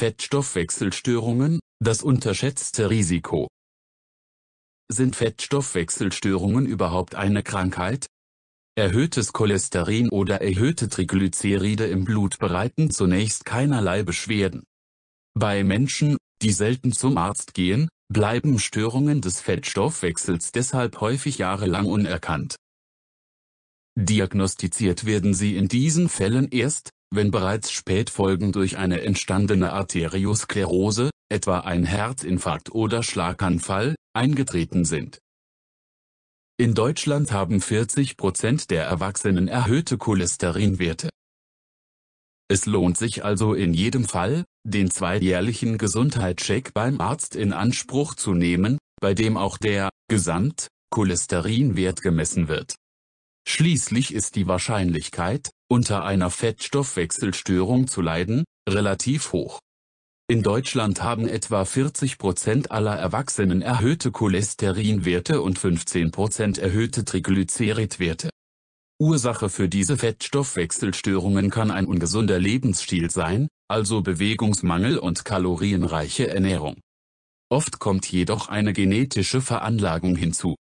Fettstoffwechselstörungen, das unterschätzte Risiko. Sind Fettstoffwechselstörungen überhaupt eine Krankheit? Erhöhtes Cholesterin oder erhöhte Triglyceride im Blut bereiten zunächst keinerlei Beschwerden. Bei Menschen, die selten zum Arzt gehen, bleiben Störungen des Fettstoffwechsels deshalb häufig jahrelang unerkannt. Diagnostiziert werden sie in diesen Fällen erst, wenn bereits Spätfolgen durch eine entstandene Arteriosklerose, etwa ein Herzinfarkt oder Schlaganfall, eingetreten sind. In Deutschland haben 40 Prozent der Erwachsenen erhöhte Cholesterinwerte. Es lohnt sich also in jedem Fall, den zweijährlichen Gesundheitscheck beim Arzt in Anspruch zu nehmen, bei dem auch der Gesamt-Cholesterinwert gemessen wird. Schließlich ist die Wahrscheinlichkeit, unter einer Fettstoffwechselstörung zu leiden, relativ hoch. In Deutschland haben etwa 40 Prozent aller Erwachsenen erhöhte Cholesterinwerte und 15 Prozent erhöhte Triglyceridwerte. Ursache für diese Fettstoffwechselstörungen kann ein ungesunder Lebensstil sein, also Bewegungsmangel und kalorienreiche Ernährung. Oft kommt jedoch eine genetische Veranlagung hinzu.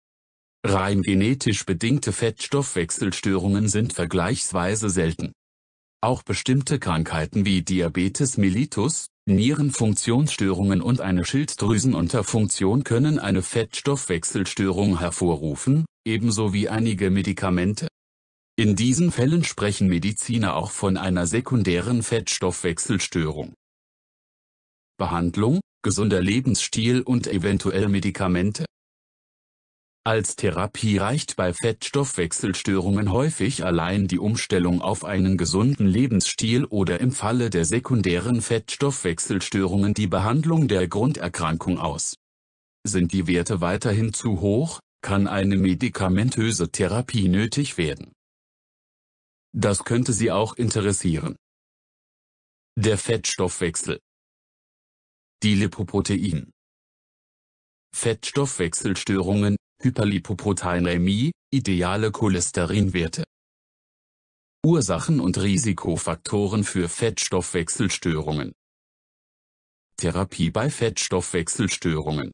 Rein genetisch bedingte Fettstoffwechselstörungen sind vergleichsweise selten. Auch bestimmte Krankheiten wie Diabetes mellitus, Nierenfunktionsstörungen und eine Schilddrüsenunterfunktion können eine Fettstoffwechselstörung hervorrufen, ebenso wie einige Medikamente. In diesen Fällen sprechen Mediziner auch von einer sekundären Fettstoffwechselstörung. Behandlung, gesunder Lebensstil und eventuell Medikamente. Als Therapie reicht bei Fettstoffwechselstörungen häufig allein die Umstellung auf einen gesunden Lebensstil oder im Falle der sekundären Fettstoffwechselstörungen die Behandlung der Grunderkrankung aus. Sind die Werte weiterhin zu hoch, kann eine medikamentöse Therapie nötig werden. Das könnte Sie auch interessieren. Der Fettstoffwechsel Die Lipoprotein Fettstoffwechselstörungen, Hyperlipoproteinämie, ideale Cholesterinwerte. Ursachen und Risikofaktoren für Fettstoffwechselstörungen. Therapie bei Fettstoffwechselstörungen